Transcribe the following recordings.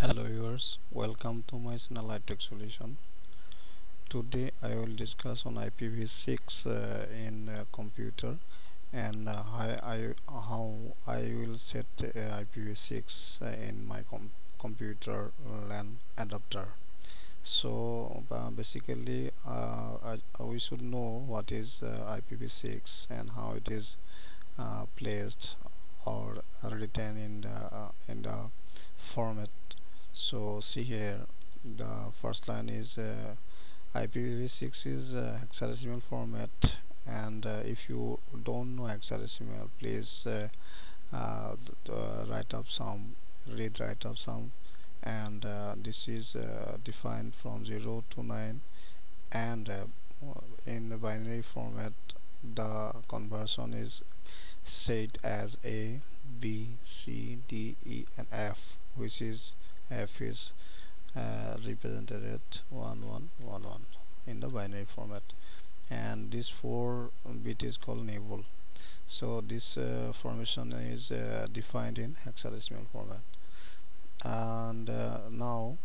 hello viewers welcome to my channel iTech solution. Today I will discuss on IPv6 uh, in uh, computer and uh, how, I, how I will set uh, IPv6 uh, in my com computer LAN adapter. So uh, basically we should know what is IPv6 and how it is placed or written in the in the format so see here the first line is uh, IPv6 is uh, hexadecimal format. And uh, if you don't know hexadecimal please uh, uh, write up some read write up some. And uh, this is defined from 0 to 9 and in the binary format the conversion is said as A B C D E and F which is f is uh, represented at 1111 in the binary format. And this 4 bit is called a nibble so this uh, formation is uh, defined in hexadecimal format. And uh, now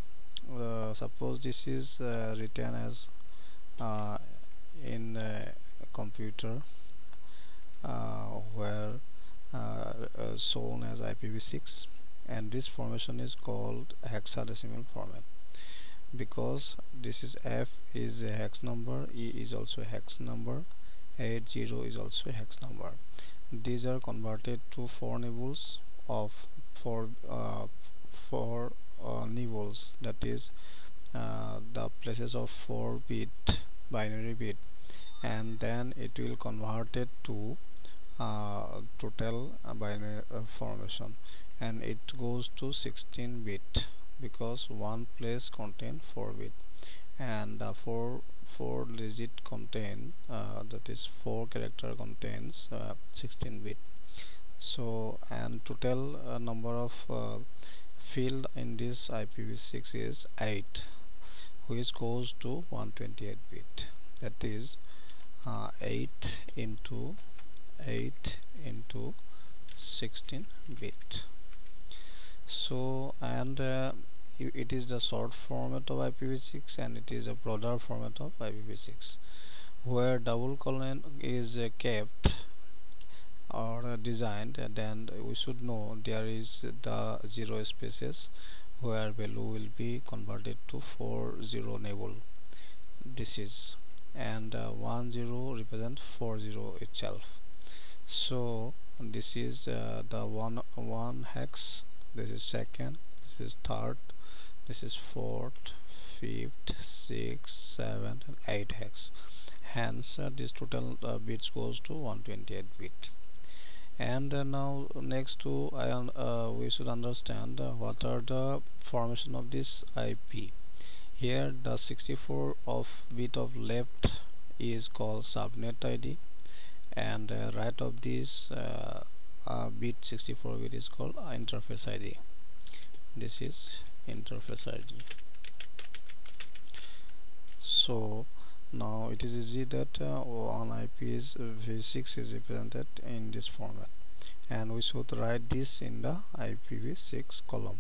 uh, suppose this is uh, written as in a computer where shown as IPv6 and this formation is called hexadecimal format. Because this is F is a hex number E is also a hex number 80 is also a hex number. These are converted to four nibbles of four uh, four uh, nibbles that is uh, the places of 4 bit binary bit. And then it will convert it to uh, total binary uh, formation and it goes to 16 bit because one place contain 4 bit. And the 4 4 digit contain uh, that is 4 character contains uh, 16 bit. So and total uh, number of uh, field in this IPv6 is 8 which goes to 128 bit. That is uh, 8 into 8 into 16 bit so and uh, it is the short format of IPv6 and it is a broader format of IPv6 where double colon is uh, kept or uh, designed then we should know there is the zero spaces where value will be converted to 4 zero this is and uh, 1 0 represent 4 0 itself. So this is uh, the one one hex this is second. This is third. This is fourth fifth sixth seventh and eighth hex. Hence uh, this total uh, bits goes to 128 bit. And uh, now next to uh, we should understand uh, what are the formation of this IP here the 64 of bit of left is called subnet ID and uh, right of this uh, bit 64 bit is called interface ID this is interface ID so now it is easy that uh, one IP is v6 is represented in this format. And we should write this in the IPv6 column.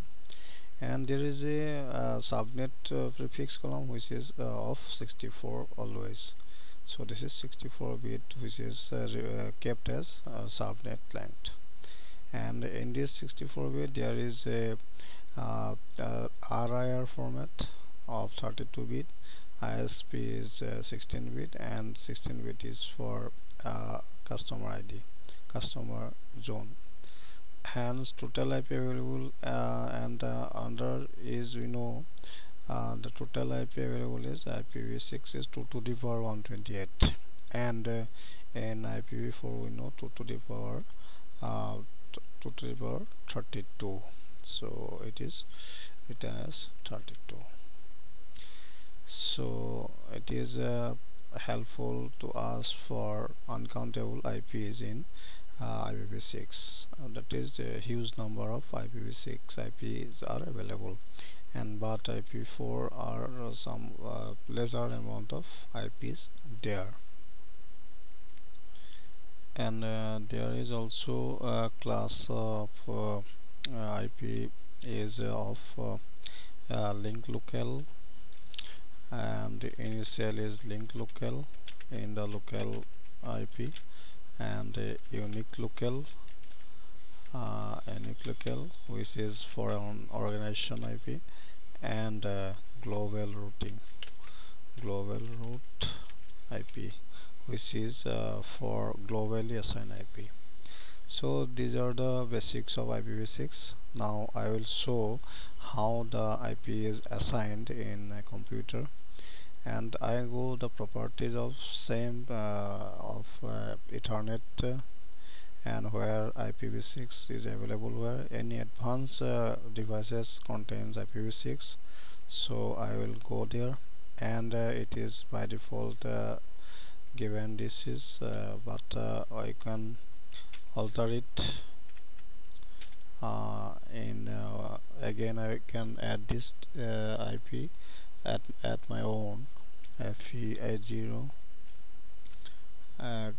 And there is a uh, subnet uh, prefix column which is uh, of 64 always. So this is 64 bit which is uh, uh, kept as subnet length and in this 64 bit there is a uh, uh, RIR format of 32 bit. ISP is uh, 16 bit and 16 bit is for uh, customer ID customer zone. Hence total IP available uh, and uh, under is we know the total IP available is IPv6 is 2 to the power 128 and in IPv4 we know 2 to the power 2 to the power 32 so it is written as 32 so it is uh, helpful to us for uncountable IPs in uh, IPv6 uh, that is the huge number of IPv6 IPs are available. And but IP4 are some uh, lesser amount of IPs there and uh, there is also a class of uh, uh, IP is of uh, uh, link local and the initial is link local in the local IP and unique local uh, unique local which is for an organization IP and global routing global route IP which is uh, for globally assigned IP so these are the basics of IPv6 now I will show how the IP is assigned in a computer. And I go the properties of same uh, of uh, Ethernet uh, and where IPv6 is available where any advanced uh, devices contains IPv6 so I will go there and uh, it is by default given this is uh, but uh, I can alter it. Uh, In again I can add this IP at, at my own FE80 uh,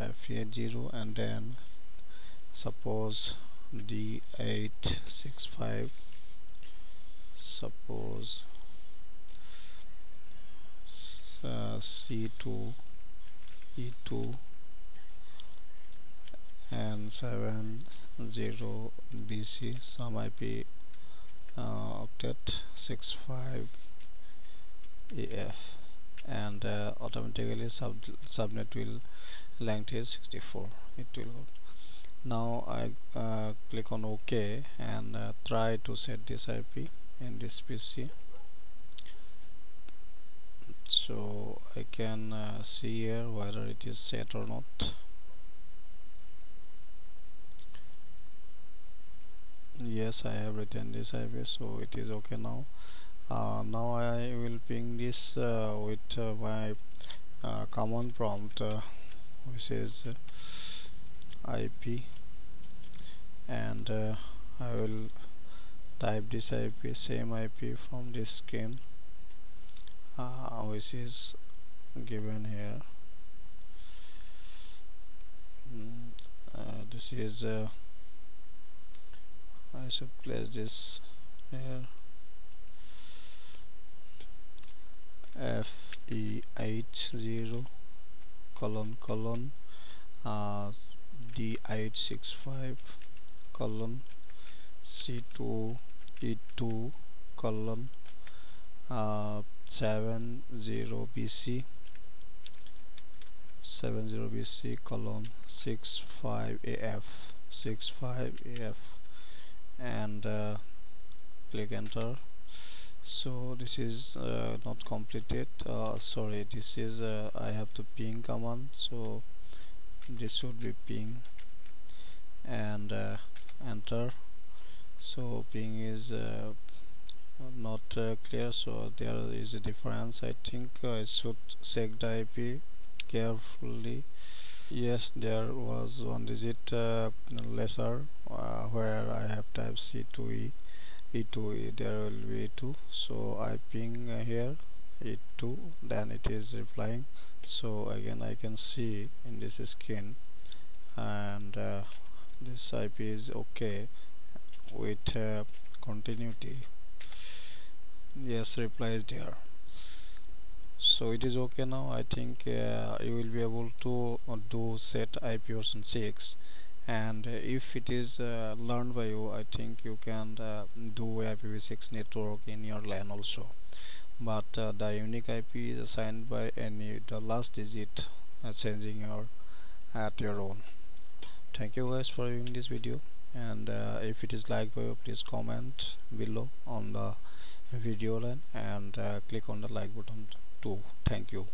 FE80 and then suppose D865 suppose uh, C2 E2 and 70 BC some IP uh, octet 65 EF and uh, automatically sub subnet will length is 64 it will now I uh, click on OK and uh, try to set this IP in this PC so I can uh, see here whether it is set or not. Yes I have written this IP so it is okay now. Uh, now I will ping this uh, with uh, my uh, command prompt uh, which is IP and I will type this IP same IP from this skin which is given here. Mm, this is I should place this here. FE80 colon colon uh, D865 colon C2 E2 colon uh, 70 BC 70 BC colon 65 AF 65 AF and uh, click enter. So this is uh, not completed. Uh, sorry this is uh, I have to ping command so this should be ping and uh, enter. So ping is uh, not uh, clear so there is a difference. I think I should check the IP carefully. Yes there was one digit lesser where I have type C2E E2E there will be 2 so I ping here e2 then it is replying. So again I can see in this skin and uh, this IP is okay with uh, continuity yes reply is there so it is okay now. I think uh, you will be able to do set IP version 6 and uh, if it is uh, learned by you I think you can uh, do IPv6 network in your LAN also. But uh, the unique IP is assigned by any the last digit uh, changing your at your own. Thank you guys for viewing this video. And uh, if it is liked by you please comment below on the video and uh, click on the like button too thank you